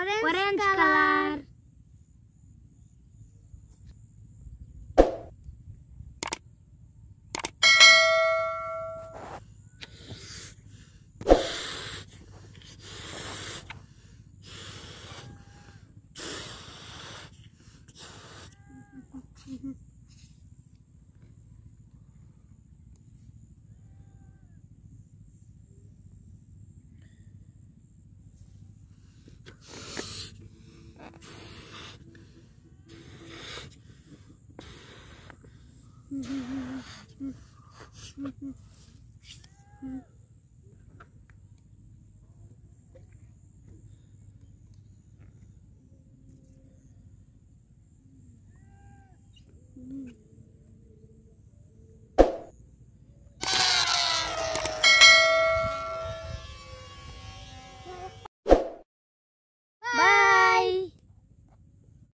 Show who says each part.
Speaker 1: Orange,
Speaker 2: orange
Speaker 1: color.
Speaker 2: color.
Speaker 1: Mm.